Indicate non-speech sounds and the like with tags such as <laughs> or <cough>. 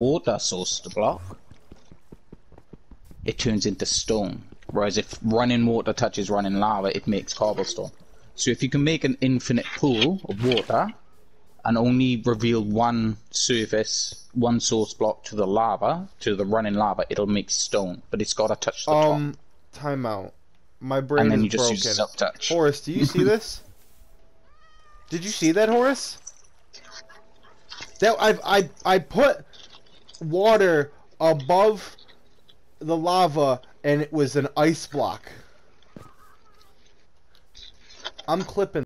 water source to block, it turns into stone. Whereas if running water touches running lava, it makes cobblestone. So if you can make an infinite pool of water and only reveal one surface, one source block to the lava, to the running lava, it'll make stone. But it's got to touch the Um, top. timeout. My brain And then is you just broken. use Silk Touch. Horace, do you see <laughs> this? Did you see that, Horace? That I I I put water above the lava and it was an ice block. I'm clipping